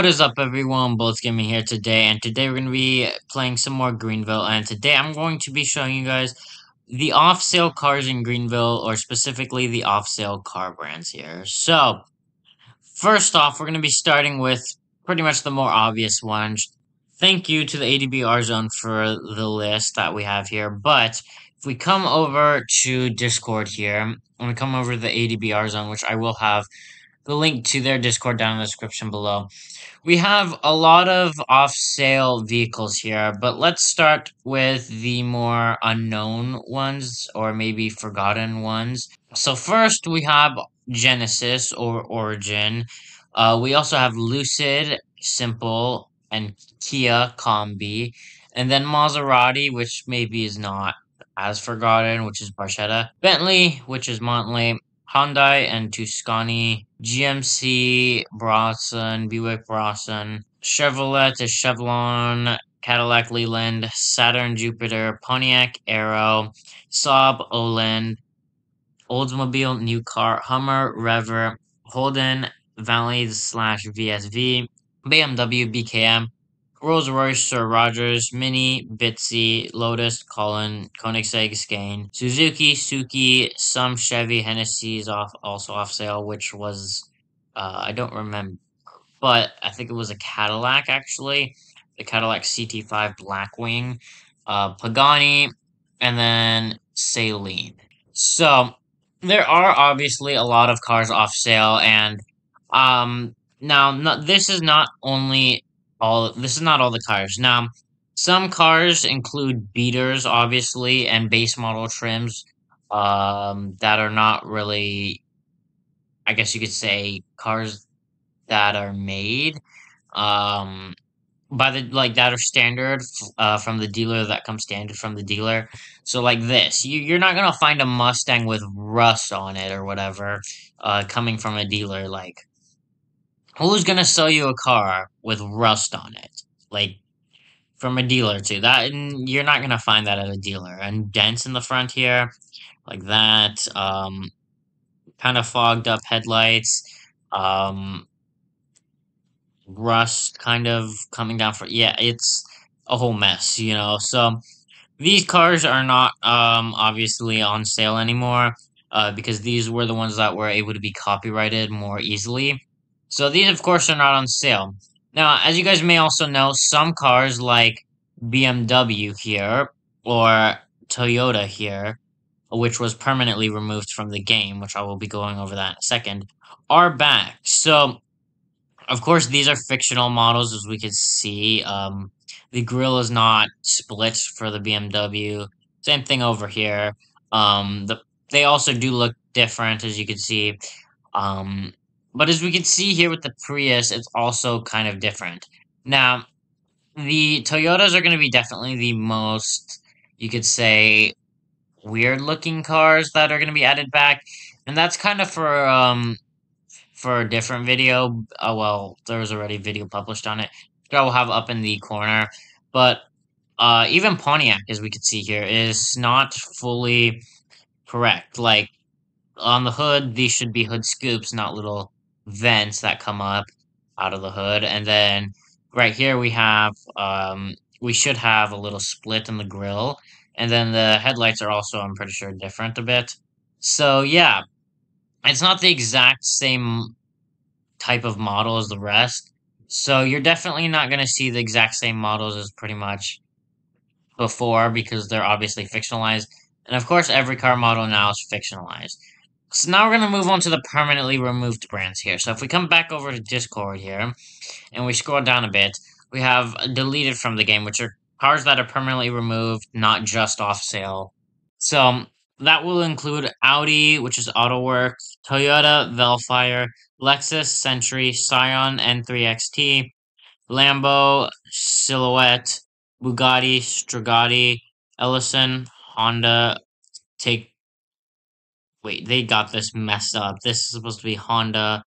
What is up everyone? Bullitt's Gaming here today, and today we're going to be playing some more Greenville, and today I'm going to be showing you guys the off-sale cars in Greenville, or specifically the off-sale car brands here. So, first off, we're going to be starting with pretty much the more obvious ones. Thank you to the ADBR zone for the list that we have here, but if we come over to Discord here, and we come over to the ADBR zone, which I will have the link to their Discord down in the description below. We have a lot of off sale vehicles here, but let's start with the more unknown ones or maybe forgotten ones. So, first we have Genesis or Origin. Uh, we also have Lucid, Simple, and Kia Combi. And then Maserati, which maybe is not as forgotten, which is Barchetta. Bentley, which is Montlake. Hyundai and Tuscany, GMC, Brawson, Buick Brawson, Chevrolet is Chevron, Cadillac Leland, Saturn Jupiter, Pontiac Arrow, Saab Oland, Oldsmobile New Car, Hummer Rever, Holden Valley slash VSV, BMW BKM, Rolls Royce Sir Rogers, Mini, Bitsy, Lotus, Colin, Koenigsegg, Skane, Suzuki, Suki, some Chevy, Hennessy's off also off sale, which was uh, I don't remember, but I think it was a Cadillac actually, the Cadillac CT5 Blackwing, uh, Pagani, and then Saleen. So there are obviously a lot of cars off sale, and um, now not, this is not only all this is not all the cars. Now, some cars include beaters, obviously, and base model trims um, that are not really, I guess you could say, cars that are made um, by the like that are standard uh, from the dealer that comes standard from the dealer. So like this, you you're not gonna find a Mustang with rust on it or whatever uh, coming from a dealer like who's gonna sell you a car with rust on it? Like from a dealer too. That you're not gonna find that at a dealer. And dents in the front here, like that. Um, kind of fogged up headlights. Um, rust kind of coming down for yeah. It's a whole mess, you know. So these cars are not um obviously on sale anymore. Uh, because these were the ones that were able to be copyrighted more easily. So these, of course, are not on sale. Now, as you guys may also know, some cars like BMW here or Toyota here, which was permanently removed from the game, which I will be going over that in a second, are back. So, of course, these are fictional models, as we can see. Um, the grill is not split for the BMW. Same thing over here. Um, the, they also do look different, as you can see. Um, but as we can see here with the Prius, it's also kind of different. Now, the Toyotas are going to be definitely the most, you could say, weird looking cars that are going to be added back. And that's kind of for um for a different video. Oh well, there was already video published on it. that I will have up in the corner. But uh even Pontiac, as we can see here, is not fully correct. Like on the hood, these should be hood scoops, not little vents that come up out of the hood. And then right here we have, um, we should have a little split in the grill. And then the headlights are also, I'm pretty sure, different a bit. So yeah, it's not the exact same type of model as the rest. So you're definitely not going to see the exact same models as pretty much before because they're obviously fictionalized. And of course, every car model now is fictionalized. So now we're going to move on to the permanently removed brands here. So if we come back over to Discord here, and we scroll down a bit, we have deleted from the game, which are cars that are permanently removed, not just off sale. So that will include Audi, which is AutoWorks, Toyota, Velfire, Lexus, Century, Scion N3XT, Lambo, Silhouette, Bugatti, Strigati, Ellison, Honda, Take Wait, they got this messed up. This is supposed to be Honda,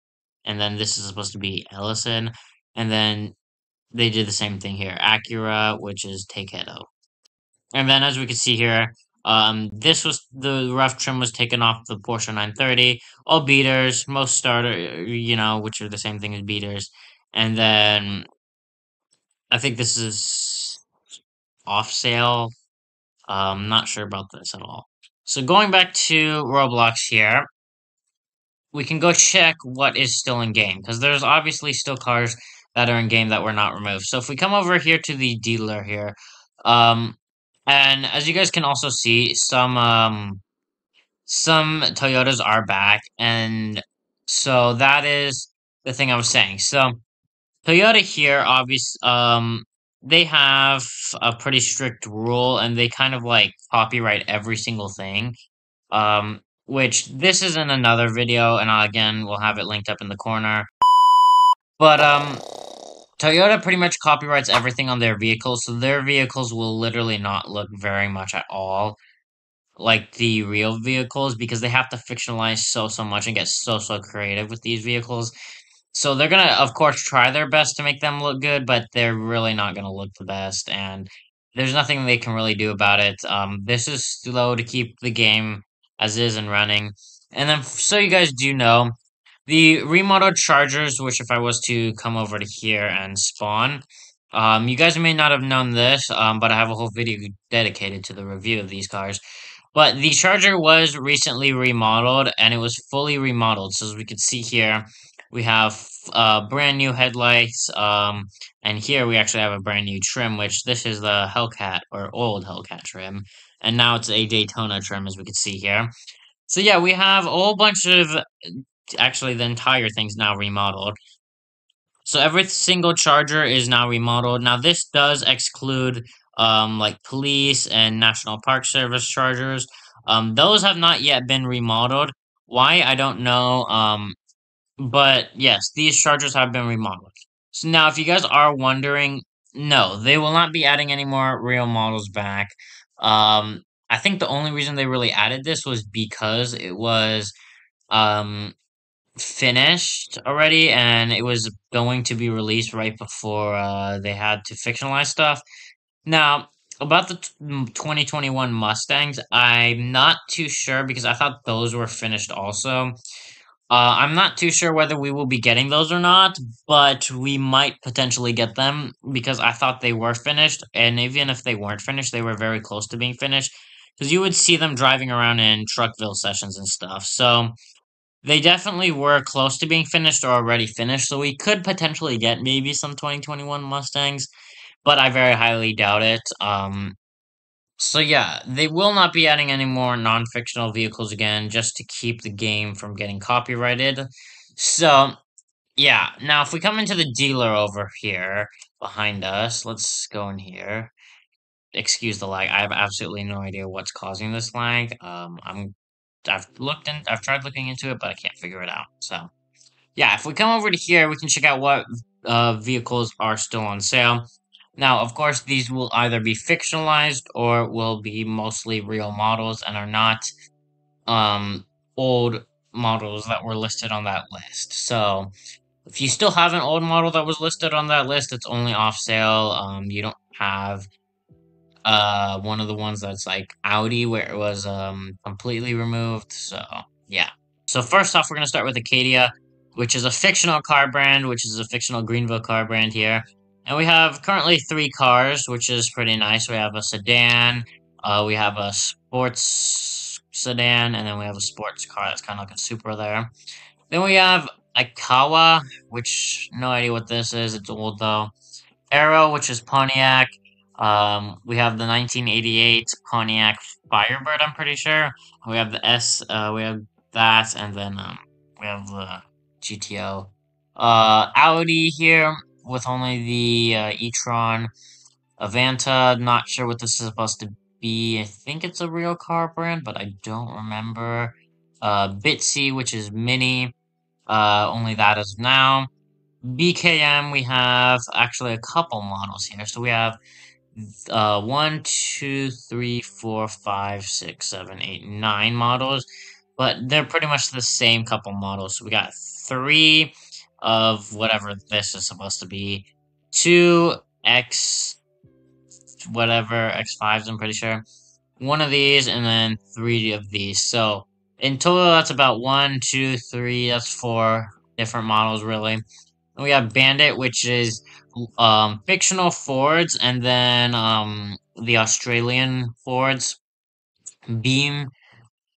and then this is supposed to be Ellison, and then they did the same thing here. Acura, which is Takedo. And then as we can see here, um, this was the rough trim was taken off the Porsche 930. All beaters, most starter, you know, which are the same thing as beaters. And then I think this is off sale. I'm um, not sure about this at all. So going back to Roblox here, we can go check what is still in game because there's obviously still cars that are in game that were not removed. So if we come over here to the dealer here, um, and as you guys can also see, some um, some Toyotas are back, and so that is the thing I was saying. So Toyota here, obviously, um, they have a pretty strict rule, and they kind of like copyright every single thing. Um, which this is in another video, and I'll, again, we'll have it linked up in the corner. But, um, Toyota pretty much copyrights everything on their vehicles, so their vehicles will literally not look very much at all like the real vehicles because they have to fictionalize so, so much and get so, so creative with these vehicles. So they're gonna, of course, try their best to make them look good, but they're really not gonna look the best, and there's nothing they can really do about it. Um, this is slow to keep the game as is and running. And then, so you guys do know, the remodeled chargers, which if I was to come over to here and spawn, um, you guys may not have known this, um, but I have a whole video dedicated to the review of these cars. But the charger was recently remodeled, and it was fully remodeled. So as we can see here, we have uh, brand new headlights, um, and here we actually have a brand new trim, which this is the Hellcat, or old Hellcat trim, and now it's a Daytona trim, as we can see here. So yeah, we have a whole bunch of, actually the entire thing's now remodeled. So every single charger is now remodeled. Now this does exclude um, like police and National Park Service chargers. Um, those have not yet been remodeled. Why I don't know. Um, but yes, these chargers have been remodeled. So now, if you guys are wondering, no, they will not be adding any more real models back. Um, I think the only reason they really added this was because it was um finished already and it was going to be released right before uh, they had to fictionalize stuff. Now, about the 2021 Mustangs, I'm not too sure because I thought those were finished also. Uh, I'm not too sure whether we will be getting those or not, but we might potentially get them because I thought they were finished, and even if they weren't finished, they were very close to being finished because you would see them driving around in Truckville sessions and stuff. So they definitely were close to being finished or already finished, so we could potentially get maybe some 2021 Mustangs, but I very highly doubt it. Um, so yeah, they will not be adding any more non-fictional vehicles again, just to keep the game from getting copyrighted. So, yeah, now if we come into the dealer over here, behind us, let's go in here. Excuse the lag, I have absolutely no idea what's causing this lag. Um, I'm I've looked in, I've tried looking into it, but I can't figure it out. So, yeah, if we come over to here, we can check out what uh, vehicles are still on sale. Now, of course, these will either be fictionalized or will be mostly real models and are not um, old models that were listed on that list. So, if you still have an old model that was listed on that list, it's only off sale. Um, you don't have uh one of the ones that's like Audi where it was um completely removed. So yeah. So first off, we're gonna start with Acadia, which is a fictional car brand, which is a fictional Greenville car brand here. And we have currently three cars, which is pretty nice. We have a sedan, uh, we have a sports sedan, and then we have a sports car that's kind of like a Supra there. Then we have Ikawa, which no idea what this is. It's old though. Arrow, which is Pontiac. Um, we have the 1988 Pontiac Firebird, I'm pretty sure. We have the S, uh, we have that, and then um, we have the GTO. Uh, Audi here with only the uh, e-tron. Avanta, not sure what this is supposed to be. I think it's a real car brand, but I don't remember. Uh, Bitsy, which is mini. Uh, only that is now. BKM, we have actually a couple models here. So we have uh, one, two, three, four, five, six, seven, eight, nine models, but they're pretty much the same couple models. So we got three of whatever this is supposed to be, two X, whatever X5s. I'm pretty sure. One of these, and then three of these. So in total, that's about one, two, three. That's four different models, really. we have Bandit, which is um, fictional Fords, and then um, the Australian Fords. Beam,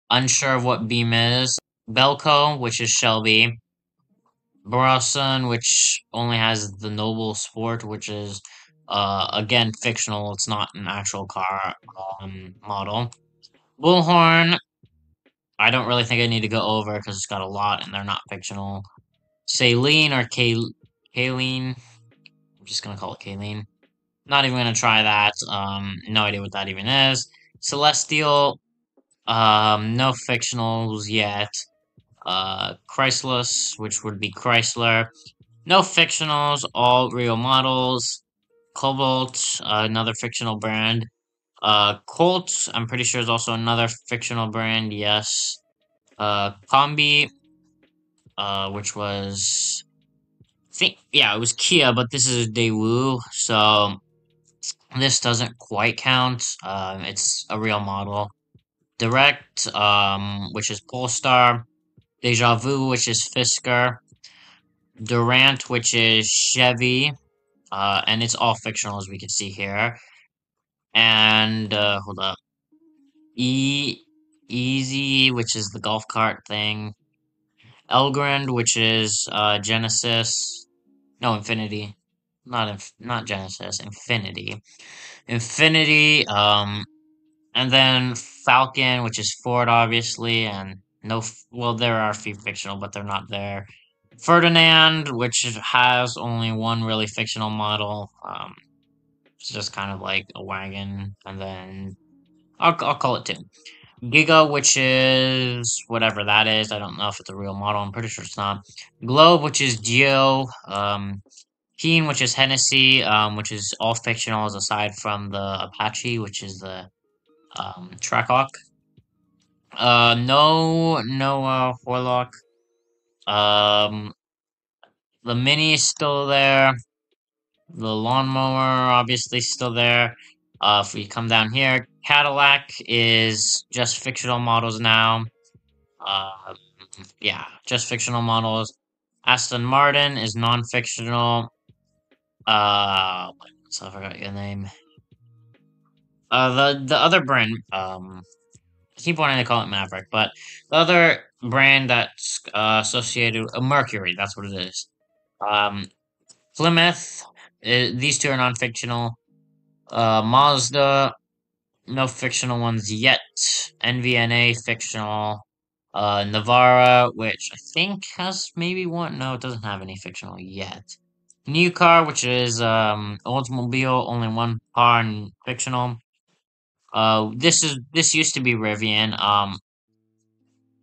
unsure of what Beam is. Belco, which is Shelby. Barasan, which only has the Noble Sport, which is uh, again fictional. It's not an actual car um, model. Bullhorn, I don't really think I need to go over because it's got a lot and they're not fictional. Saline or Kayleen. I'm just gonna call it Kayleen. Not even gonna try that. Um, no idea what that even is. Celestial. Um, no fictionals yet. Uh, Chrysalis, which would be Chrysler. No fictionals, all real models. Cobalt, uh, another fictional brand. Uh, Colt, I'm pretty sure is also another fictional brand, yes. Uh, Combi, uh, which was, I think, yeah, it was Kia, but this is Daewoo, so this doesn't quite count. Um, it's a real model. Direct, um, which is Polestar. Deja Vu, which is Fisker. Durant, which is Chevy. Uh, and it's all fictional, as we can see here. And, uh, hold up. E Easy, which is the golf cart thing. Elgrand, which is uh, Genesis. No, Infiniti. Not inf not Genesis. Infiniti. Infiniti. Um, and then Falcon, which is Ford, obviously, and no. Well, there are a few fictional, but they're not there. Ferdinand, which has only one really fictional model. Um, it's just kind of like a wagon, and then I'll I'll call it two. Giga, which is whatever that is. I don't know if it's a real model. I'm pretty sure it's not. Globe, which is Geo. Um, Keen, which is Hennessy, um, which is all fictionals aside from the Apache, which is the um, Trackhawk. Uh, no, no, uh, Horlock. Um, the Mini is still there. The lawnmower, obviously, still there. Uh, if we come down here, Cadillac is just fictional models now. Uh, yeah, just fictional models. Aston Martin is non-fictional. Uh, so I forgot your name. Uh, the the other brand, um, keep wanting to call it Maverick, but the other brand that's uh, associated uh, Mercury, that's what it is. Um, Plymouth, uh, these two are non-fictional. Uh, Mazda, no fictional ones yet. NVNA, fictional. Uh, Navara, which I think has maybe one. No, it doesn't have any fictional yet. New car, which is um, Oldsmobile, only one car and fictional. Uh, this is this used to be Rivian. Um,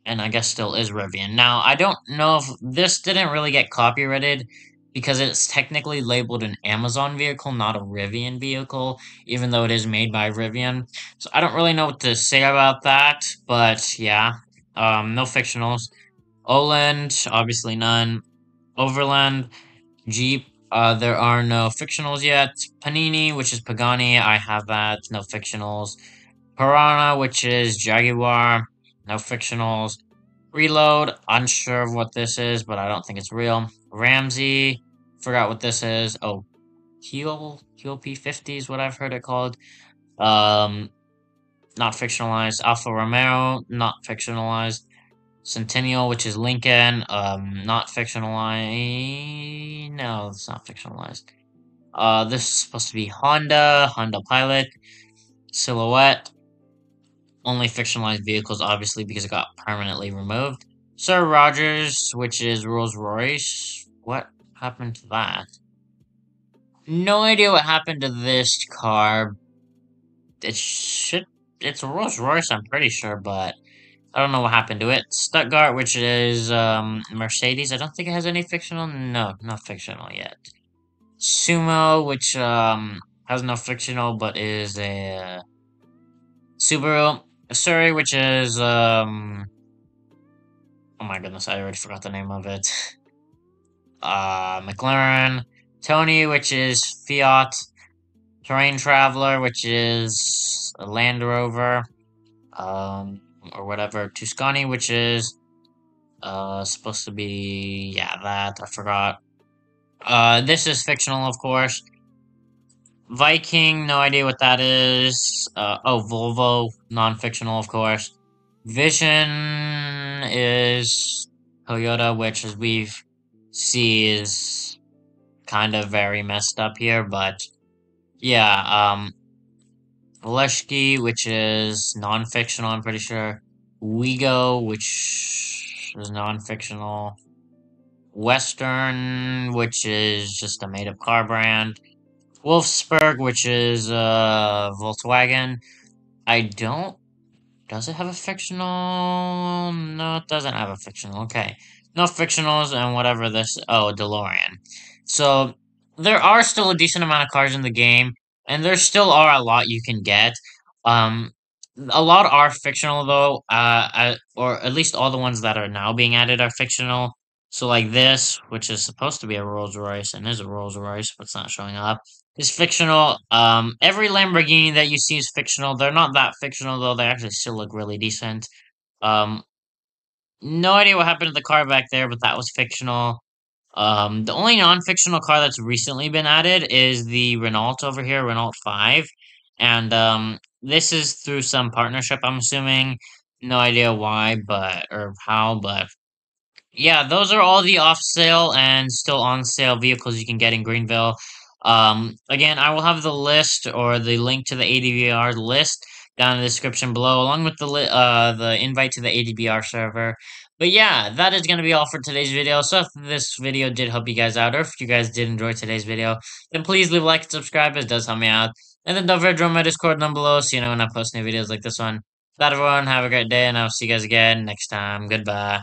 and I guess still is Rivian. Now, I don't know if this didn't really get copyrighted because it's technically labeled an Amazon vehicle, not a Rivian vehicle, even though it is made by Rivian. So I don't really know what to say about that, but yeah. Um, no fictionals. Oland, obviously none. Overland, Jeep, uh, there are no fictionals yet. Panini, which is Pagani, I have that, no fictionals. Piranha, which is Jaguar, no fictionals. Reload, unsure of what this is, but I don't think it's real. Ramsey, forgot what this is. Oh, Heel, Peel P50 is what I've heard it called. Um, not fictionalized. Alfa Romeo, not fictionalized. Centennial, which is Lincoln, um, not fictionalized. No, it's not fictionalized. Uh, this is supposed to be Honda, Honda Pilot, Silhouette, only fictionalized vehicles, obviously, because it got permanently removed. Sir Rogers, which is Rolls Royce. What happened to that? No idea what happened to this car. It should. It's a Rolls Royce, I'm pretty sure, but I don't know what happened to it. Stuttgart, which is um, Mercedes. I don't think it has any fictional. No, not fictional yet. Sumo, which um, has no fictional, but is a Subaru. Surrey, which is um oh my goodness, I already forgot the name of it. Uh McLaren, Tony, which is Fiat, Terrain Traveler, which is a Land Rover, um or whatever, Tuscany, which is uh supposed to be yeah, that I forgot. Uh, this is fictional, of course. Viking, no idea what that is. Uh, oh, Volvo, non-fictional, of course. Vision is Toyota, which as we've see is kind of very messed up here, but yeah, um, Leshki, which is non-fictional, I'm pretty sure. Wego, which is non-fictional. Western, which is just a made-up car brand. Wolfsburg, which is uh, Volkswagen. I don't. Does it have a fictional? No, it doesn't have a fictional. Okay. No fictionals and whatever this. Oh, DeLorean. So, there are still a decent amount of cars in the game, and there still are a lot you can get. Um, a lot are fictional, though, uh, or at least all the ones that are now being added are fictional. So, like this, which is supposed to be a Rolls Royce and is a Rolls Royce, but it's not showing up is fictional. Um, every Lamborghini that you see is fictional. They're not that fictional though. They actually still look really decent. Um, no idea what happened to the car back there, but that was fictional. Um, the only non-fictional car that's recently been added is the Renault over here, Renault 5. And um, this is through some partnership, I'm assuming. No idea why, but or how, but yeah, those are all the off sale and still on sale vehicles you can get in Greenville. Um, again, I will have the list or the link to the ADBR list down in the description below, along with the uh, the invite to the ADBR server. But yeah, that is going to be all for today's video. So if this video did help you guys out, or if you guys did enjoy today's video, then please leave a like and subscribe. It does help me out. And then don't forget to join my Discord down below so you know when I post new videos like this one. That everyone, have a great day, and I'll see you guys again next time. Goodbye.